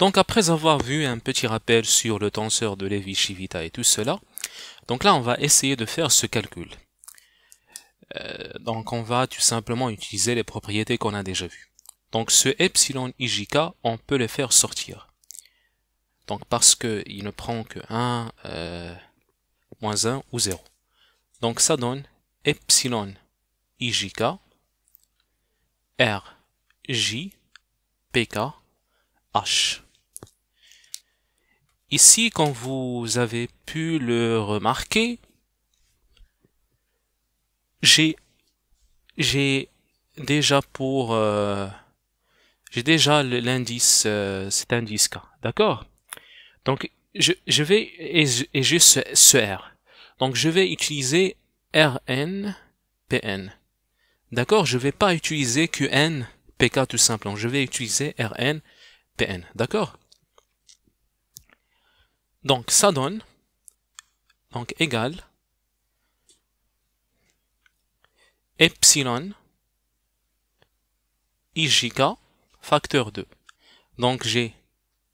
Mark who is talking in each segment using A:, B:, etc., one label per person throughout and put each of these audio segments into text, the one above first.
A: Donc après avoir vu un petit rappel sur le tenseur de Lévi-Civita et tout cela, donc là on va essayer de faire ce calcul. Euh, donc on va tout simplement utiliser les propriétés qu'on a déjà vues. Donc ce epsilon ijk, on peut le faire sortir. Donc parce qu'il ne prend que 1, euh, moins 1 ou 0. Donc ça donne epsilon ijk r j pk h. Ici, comme vous avez pu le remarquer, j'ai j'ai déjà pour euh, j'ai déjà l'indice euh, cet indice K, d'accord? Donc je, vais et, juste ce, R. Donc je vais utiliser Rn Pn. D'accord? Je vais pas utiliser Qn Pk tout simplement. Je vais utiliser Rn Pn. D'accord? Donc ça donne donc égal epsilon ijk facteur 2. Donc j'ai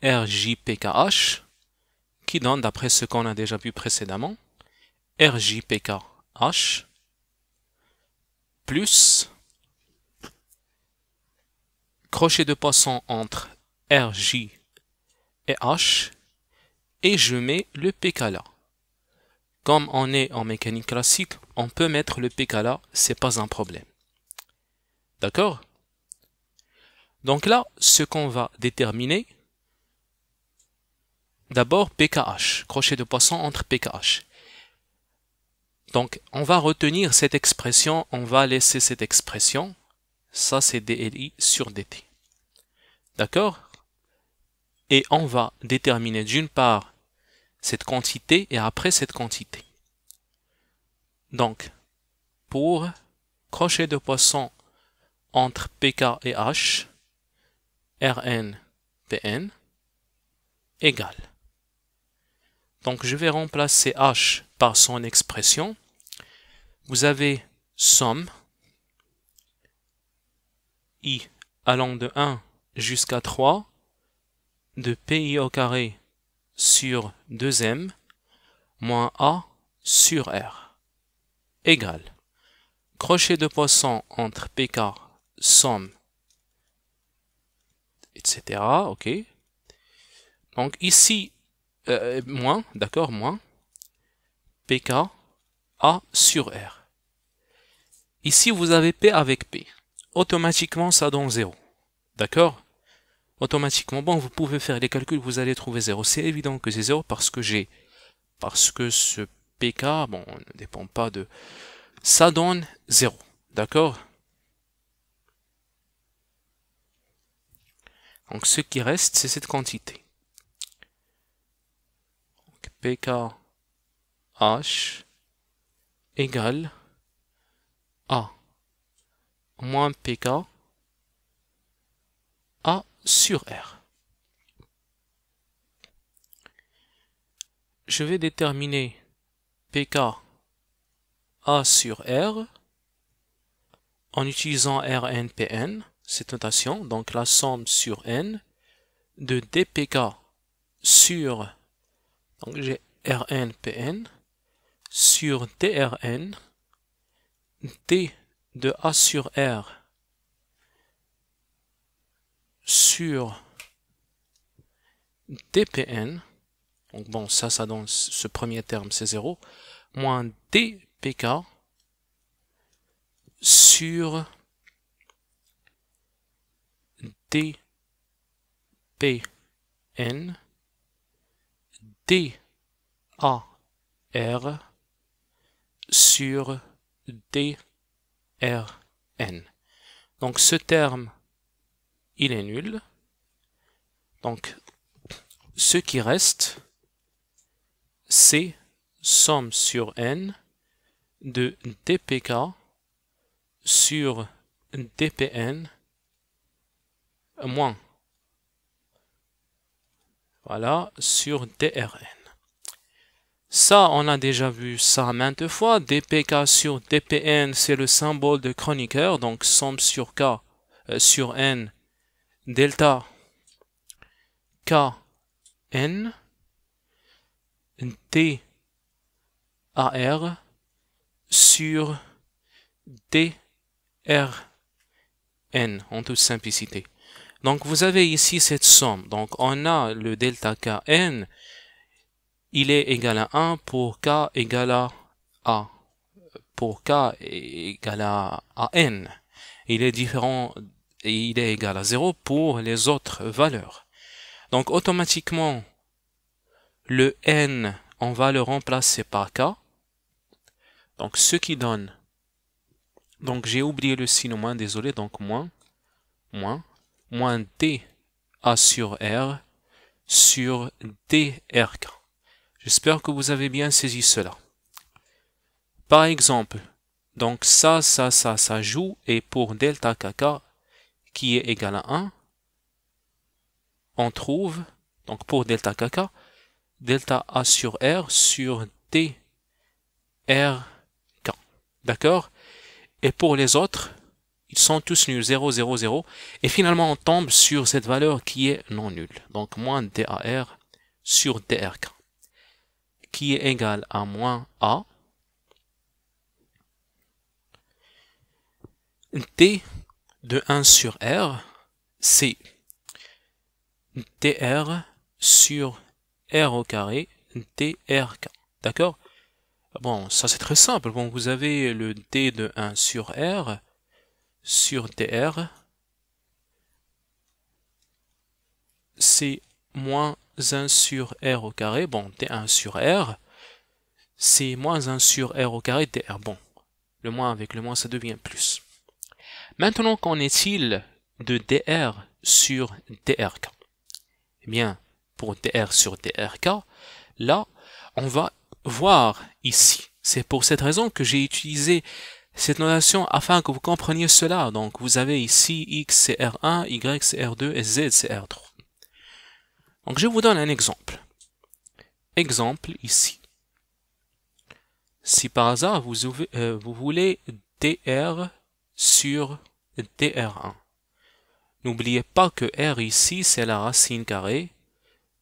A: RJPKH qui donne, d'après ce qu'on a déjà vu précédemment, RJPKH plus crochet de poisson entre RJ et H et je mets le PK là. Comme on est en mécanique classique, on peut mettre le PK là, c'est pas un problème. D'accord? Donc là, ce qu'on va déterminer, d'abord PKH, crochet de poisson entre PKH. Donc, on va retenir cette expression, on va laisser cette expression. Ça, c'est DLI sur DT. D'accord? Et on va déterminer d'une part cette quantité et après cette quantité. Donc, pour crochet de poisson entre PK et H, Rn, Pn égale. Donc je vais remplacer H par son expression. Vous avez somme i allant de 1 jusqu'à 3 de pi au carré sur 2m moins a sur r égale. Crochet de poisson entre pk somme etc ok. Donc ici euh, moins d'accord moins pk a sur r. Ici vous avez p avec p. Automatiquement ça donne 0 d'accord? Automatiquement, bon, vous pouvez faire les calculs, vous allez trouver 0. C'est évident que c'est 0 parce que j'ai, parce que ce PK, bon, ne dépend pas de, ça donne 0. D'accord? Donc, ce qui reste, c'est cette quantité. Donc, PK H égale A moins PK sur R. Je vais déterminer PK A sur R en utilisant RNPN, cette notation, donc la somme sur N de DPK sur, donc j'ai RNPN, sur DRN, D de A sur R sur dpn, donc bon, ça, ça donne ce premier terme, c'est 0, moins dpk sur dpn dar sur drn. Donc ce terme il est nul. Donc, ce qui reste, c'est somme sur n de dpk sur dpn moins voilà sur drn ça on a déjà vu ça maintes fois. Dpk sur dpn c'est le symbole de Kronecker donc somme sur k euh, sur n delta Kn T AR sur DRN en toute simplicité. Donc vous avez ici cette somme. Donc on a le delta Kn, il est égal à 1 pour K égale à A. Pour K égale à, à N. Il est différent et il est égal à 0 pour les autres valeurs. Donc automatiquement, le N, on va le remplacer par K. Donc ce qui donne, donc j'ai oublié le signe moins, désolé, donc moins, moins, moins D A sur R sur DRK. J'espère que vous avez bien saisi cela. Par exemple, donc ça, ça, ça, ça joue, et pour delta kk, qui est égal à 1, on trouve, donc pour delta kk, delta a sur r sur d r D'accord? Et pour les autres, ils sont tous nuls, 0, 0, 0. Et finalement, on tombe sur cette valeur qui est non nulle. Donc, moins DAR sur DRK, qui est égal à moins A. D de 1 sur R, c'est dr sur r au carré drk. D'accord? Bon, ça c'est très simple. Bon, vous avez le d de 1 sur r sur dr. C'est moins 1 sur r au carré. Bon, d1 sur r. C'est moins 1 sur r au carré dr. Bon, le moins avec le moins, ça devient plus. Maintenant, qu'en est-il de dr sur drk Eh bien, pour dr sur drk, là, on va voir ici. C'est pour cette raison que j'ai utilisé cette notation afin que vous compreniez cela. Donc, vous avez ici x c'est R1, y c'est R2 et z c'est R3. Donc, je vous donne un exemple. Exemple ici. Si par hasard vous, euh, vous voulez dr sur dr1, n'oubliez pas que r ici c'est la racine carrée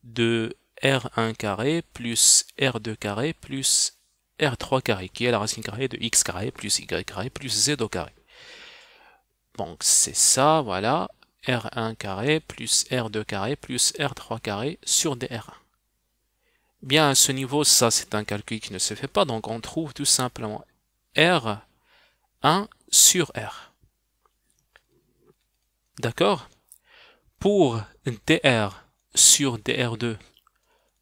A: de R1 carré plus R2 carré plus R3 carré, qui est la racine carrée de X carré plus Y carré plus Z au carré. Donc c'est ça, voilà, R1 carré plus R2 carré plus R3 carré sur DR1. Bien, à ce niveau, ça c'est un calcul qui ne se fait pas, donc on trouve tout simplement R1 sur R. D'accord? Pour DR sur DR2,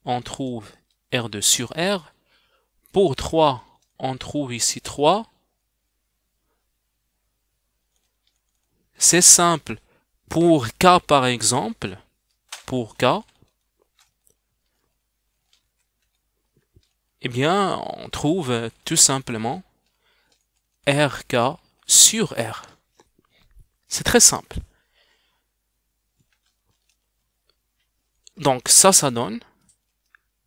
A: on trouve R2 sur R. Pour 3, on trouve ici 3. C'est simple. Pour K par exemple, pour K, eh bien, on trouve tout simplement RK sur R. C'est très simple. Donc ça, ça donne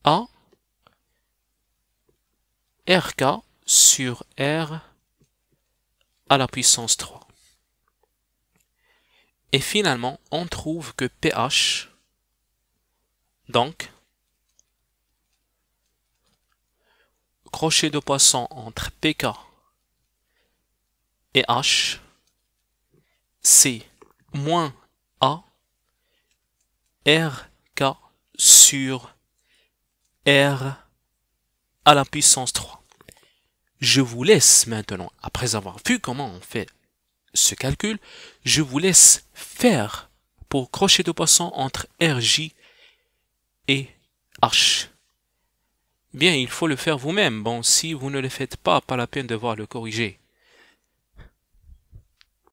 A: A RK sur R à la puissance 3. Et finalement, on trouve que pH, donc, crochet de poisson entre PK et H, c'est moins A R sur R à la puissance 3. Je vous laisse maintenant, après avoir vu comment on fait ce calcul, je vous laisse faire pour crochet de poisson entre RJ et H. Bien, il faut le faire vous-même. Bon, si vous ne le faites pas, pas la peine de voir le corriger.